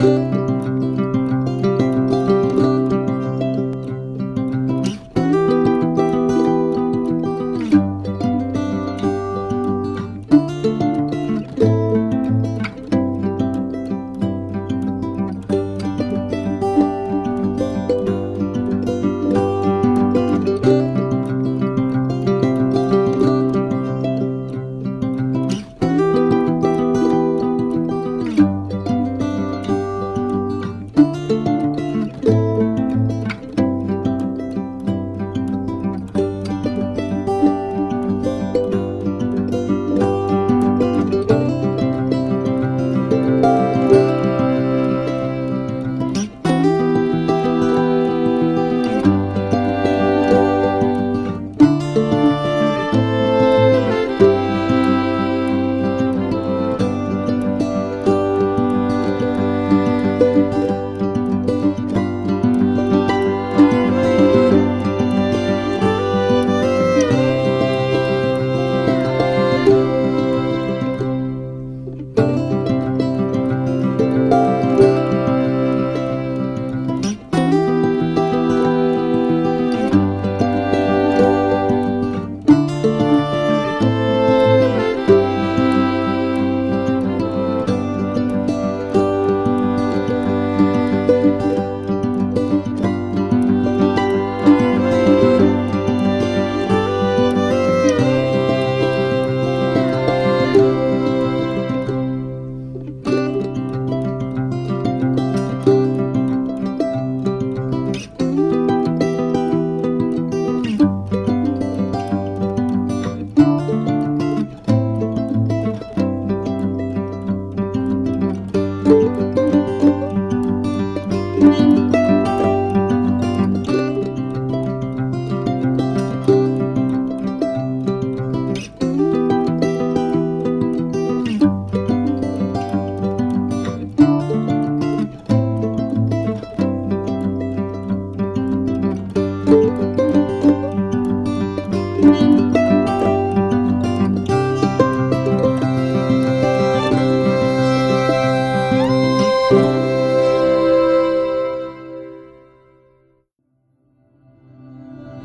you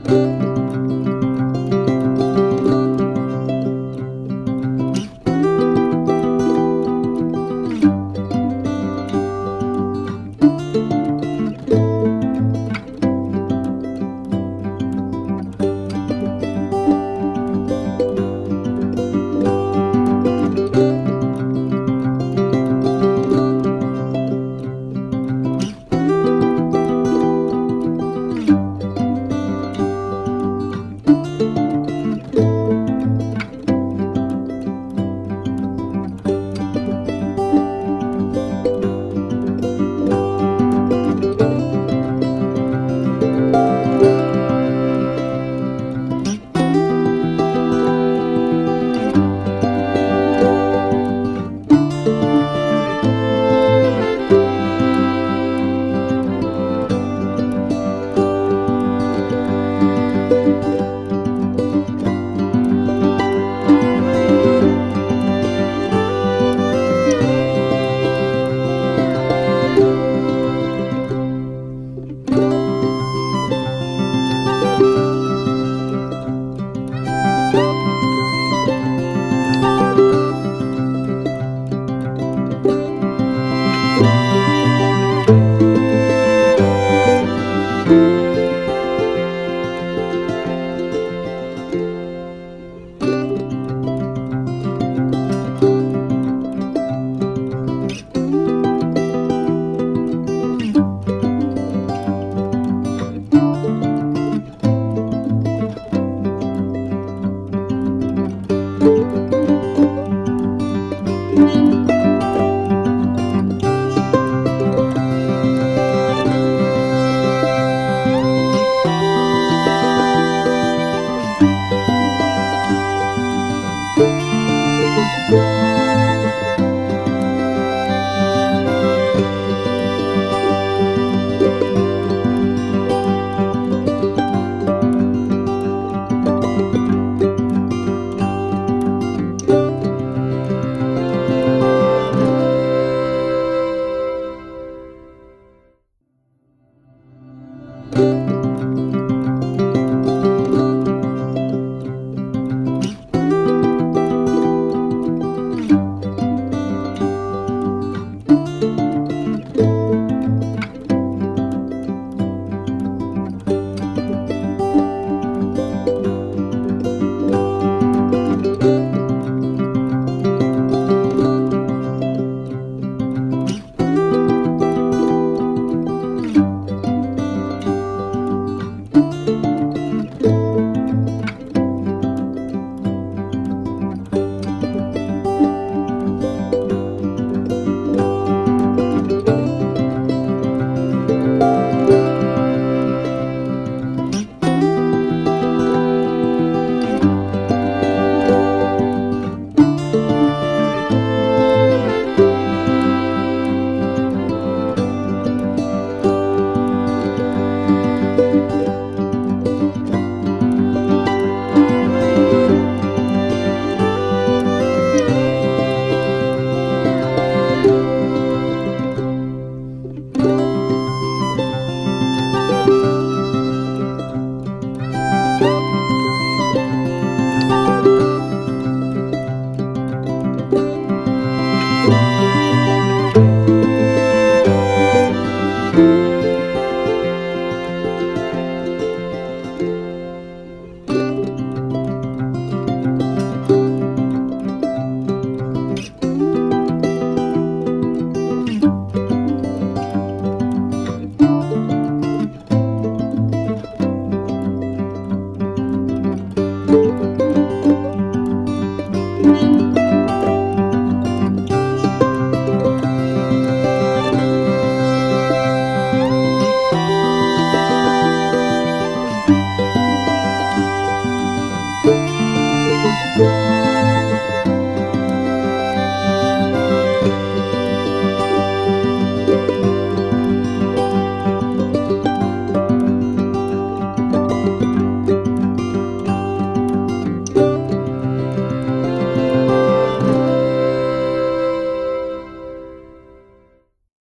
you Thank you.